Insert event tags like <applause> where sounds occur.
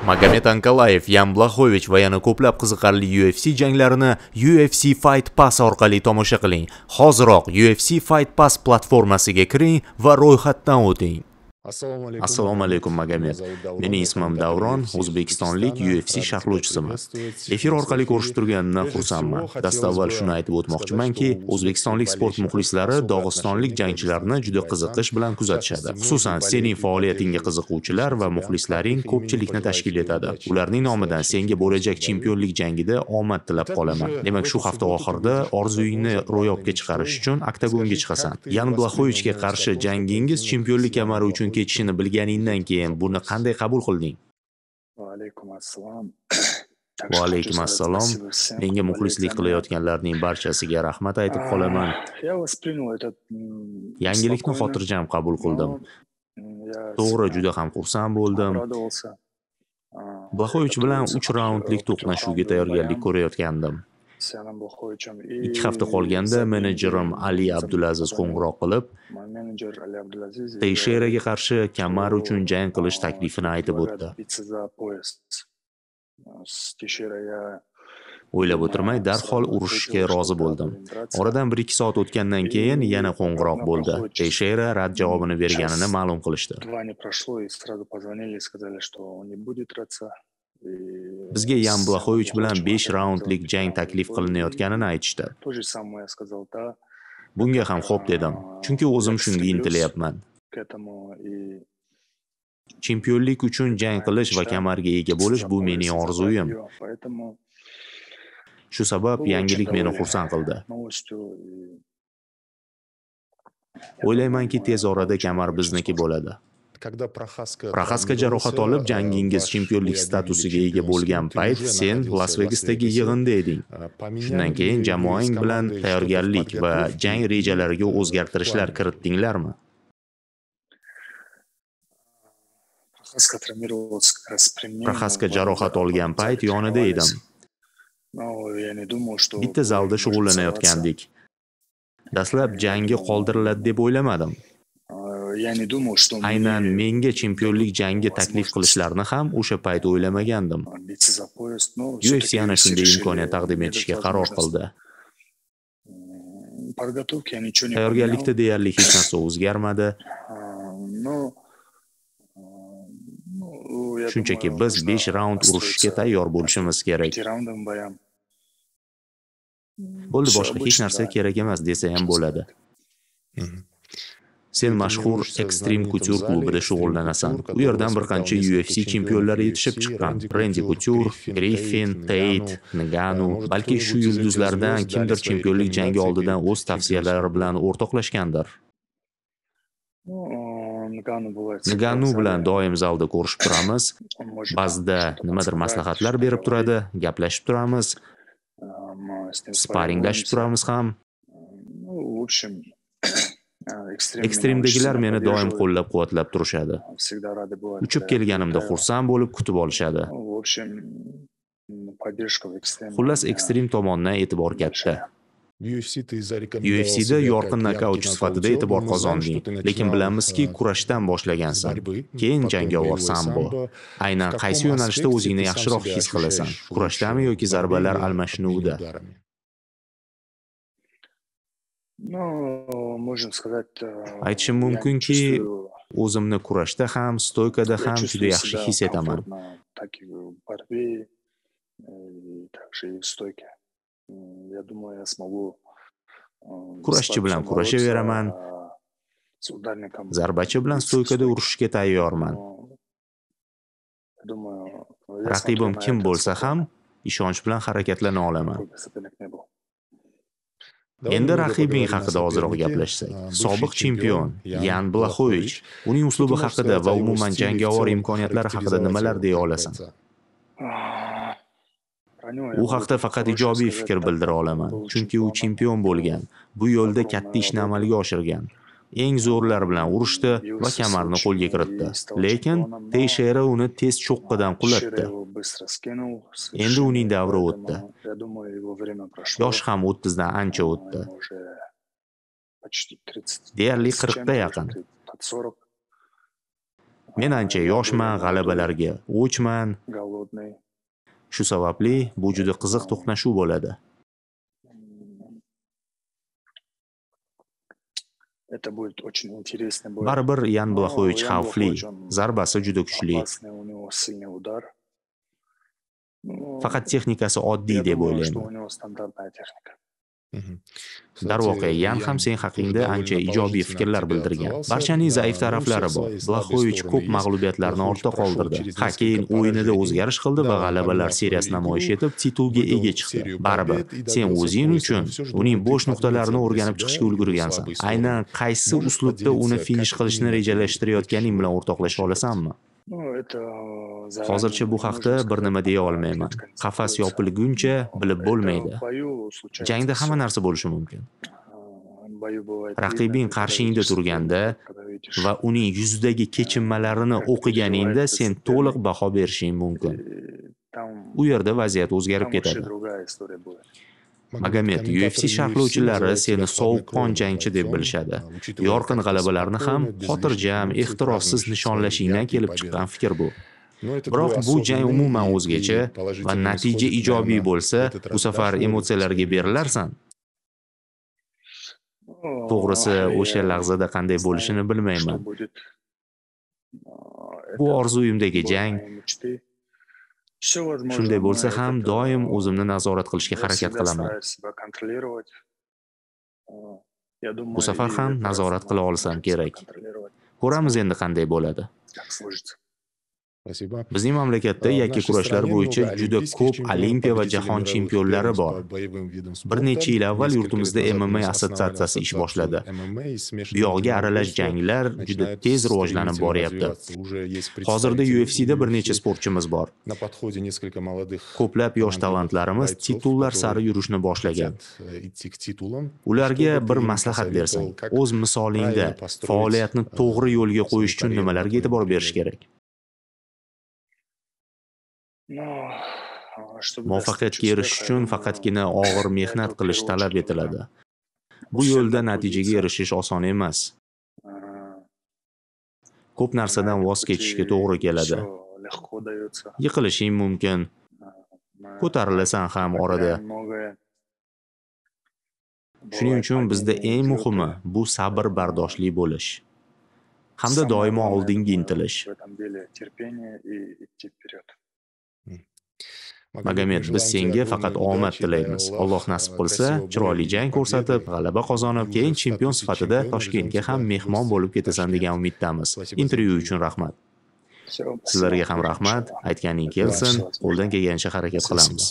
Magomed Ankalayev, Yan Blachowich va yana ko'plab qiziqarli UFC janglarini UFC Fight Pass orqali tomosha qiling. Hoziroq UFC Fight Pass platformasiga kiring va ro'yxatdan o'ting. Assalomu alaykum magomed mening ismim davron o'zbekistonlik ufc sharhlovchisiman efir orqali ko'rishib turganimdan xursandman dastavval shuni aytib o'tmoqchimanki o'zbekistonlik sport muxlislari dog'istonlik jangchilarni juda qiziqish bilan kuzatishadi xususan sening faoliyatingga qiziquvchilar va muxlislaring ko'pchilikni tashkil etadi ularning nomidan senga bo'lajak chempionlik jangida omad tilab qolaman demak shu hafta oxirida orzuyingni ro'yobga chiqarish uchun oktagonga chiqasan yan blaxovichga qarshi jangingiz chempionlik kamari uchun kechishini bilganingdan keyin buni qanday qabul qilding? Va alaykum assalom <coughs> va alaykum assalom menga muxlislik qilayotganlarning barchasiga rahmat aytib qolaman. yangilikni xotirjam qabul qildim. to'g'ri juda ham xursand bo'ldim. Blaxovich bilan uch raundlik to'qnashuvga tayyorgarlik ko'rayotgandim ikki hafta qolganda menejerim ali abdulaziz qo'ng'iroq qilib teysheraga qarshi kamar uchun jang qilish taklifini aytib o'tdi. O'ylab o'tirmay darhol urushishga rozi bo'ldim. oradan bir ikki soat o'tgandan keyin yana qo'ng'iroq bo'ldi. teyshera rad javobini berganini ma'lum qilishdi bizga yan blaxovich bilan besh raundlik jang taklif qilinayotganini aytishdi. Bunga ham xo'p dedim chunki o'zim shunga intilyapman. Chempionlik uchun jang qilish va kamarga ega bo'lish bu mening orzuyim. Shu sabab yangilik meni xursand qildi. O'ylaymanki tez orada kamar bizniki bo'ladi proxaska jarohat olib jangingiz chempionlik statusiga ega bo'lgan payt sen las vegasdagi yig'inda eding shundan keyin jamoang bilan tayyorgarlik va jang rejalariga o'zgartirishlar kiritdinglarmi proxaska jarohat olgan payt yonida edim bitta zalda shug'ullanayotgandik dastlab jangi qoldiriladi deb o'ylamadim aynan menga chempionlik jangi taklif qilishlarini ham o'sha payt o'ylamagandim. Ufc ana shunday imkoniyat taqdim etishga qaror qildi. tayyorgarlikda deyarli hech narsa <coughs> o'zgarmadi. Shunchaki biz besh raund urushishga tayyor bo'lishimiz kerak. bo'ldi boshqa hech narsa kerak emas desa ham bo'ladi sen mashhur ekstrem kutyur klubida shug'ullanasan. U yerdan bir qancha ufc chempionlari yetishib chiqqan. Rendi kutyur griffin teyt nganu balki shu yulduzlardan kimdir chempionlik jangi oldidan o'z tavsiyalari bilan o'rtoqlashgandir. Nganu bilan doim zalda ko'rishib turamiz. Ba'zida nimadir maslahatlar berib turadi gaplashib turamiz. Sparinglashib turamiz ham ekstremdagilar meni doim qo'llab quvvatlab turishadi. Uchib kelganimda xursand bo'lib kutib olishadi. Xullas ekstrem tomondan e'tibor katta. Ufcda yorqin nokautchi sifatida e'tibor qozonding lekin bilamizki kurashdan boshlagansan. Keyin jangovar sambo aynan qaysi yo'nalishda o'zingni yaxshiroq his qilasan? kurashdami yoki zarbalar almashinuvida aytishim mumkinki o'zimni kurashda ham stoykada ham juda yaxshi his etaman kurashchi bilan kurashaveraman zarbachi bilan stoykada urushishga tayyorman raqibim kim bo'lsa ham ishonch bilan harakatlana olaman endi raqibing haqida ozroq gaplashsak sobiq chempion yan blaxovich uning uslubi haqida va umuman jangovar imkoniyatlari haqida nimalar deya olasan? U haqda faqat ijobiy fikr bildira olaman chunki u chempion bo'lgan bu yo'lda katta ishni amalga oshirgan eng zo'rlar bilan urushdi va kamarni qo'lga kiritdi. Lekin teyshera uni tez cho'qqidan qulatdi endi uning davri o'tdi yoshi ham o'ttizdan ancha o'tdi deyarli qirqqa yaqin men ancha yoshman g'alabalarga o'chman shu sababli bu juda qiziq to'qnashuv bo'ladi baribir yan blaxovich xavfli zarbasi juda kuchli faqat texnikasi oddiy deb o'ylayman darvoqe yan ham sen haqingda ancha ijobiy fikrlar bildirgan barchaning zaif taraflari bor blaxovich ko'p mag'lubiyatlarni ortda qoldirdi ha keyin o'yinida o'zgarish qildi va g'alabalar seriyasi namoyish etib titulga ega chiqdi baribir sen o'zing uchun uning bo'sh nuqtalarini o'rganib chiqishga ulgurgansan aynan qaysi uslubda uni finish qilishni rejalashtirayotganing bilan o'rtoqlasha olasanmi hozircha bu haqda bir nima deya olmayman qafas yopilguncha bilib bo'lmaydi. jangda hamma narsa bo'lishi mumkin. Raqibing qarshingda turganda va uning yuzidagi kechinmalarini o'qiganingda sen to'liq baho berishing mumkin. U yerda vaziyat o'zgarib ketadi magomed ufc sharhlovchilari seni sovuqqon jangchi deb bilishadi yorqin g'alabalarni ham xotirjam ehtirossiz nishonlashingdan kelib chiqqan fikr bu. Biroq bu jang umuman o'zgacha va natija ijobiy bo'lsa bu safar emotsiyalarga berilarsan. To'g'risi o'sha lahzada qanday bo'lishini bilmayman. Bu orzuyimdagi jang shunday bo'lsa ham doim o'zimni nazorat qilishga harakat qilaman. bu safar ham nazorat qila olsam kerak. ko'ramiz endi qanday bo'ladi bizning mamlakatda yakka kurashlar bo'yicha juda ko'p olimpiya va jahon chempionlari bor. bir necha yil avval yurtimizda mma assotsiatsiyasi ish boshladi. Bu yog'iga aralash janglar juda tez rivojlanib boryapti. Hozirda ufcda bir necha sportchimiz bor. ko'plab yosh talantlarimiz titullar sari yurishni boshlagan. ularga bir maslahat bersang o'z misolingda faoliyatni to'g'ri yo'lga qo'yish uchun nimalarga e'tibor berish kerak muvaffaqiyatga erishish uchun faqatgina og'ir mehnat qilish talab etiladi. Bu yo'lda natijaga erishish oson emas. Ko'p narsadan voz kechishga to'g'ri keladi. yiqilishing mumkin. Ko'tarilasan ham orada. shuning uchun bizda eng muhimi bu sabr bardoshli bo'lish. Hamda doimo oldinga intilish magomed biz senga faqat omad tilaymiz alloh nasib qilsa chiroyli jang ko'rsatib g'alaba qozonib keyin chempion sifatida toshkentga ham mehmon bo'lib ketasan degan umiddamiz intervyu uchun rahmat sizlarga ham rahmat aytganing kelsin qo'ldan kelganicha harakat qilamiz